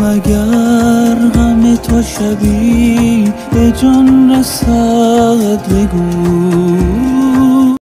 مگر همه تو شبی به جان رسد بگو.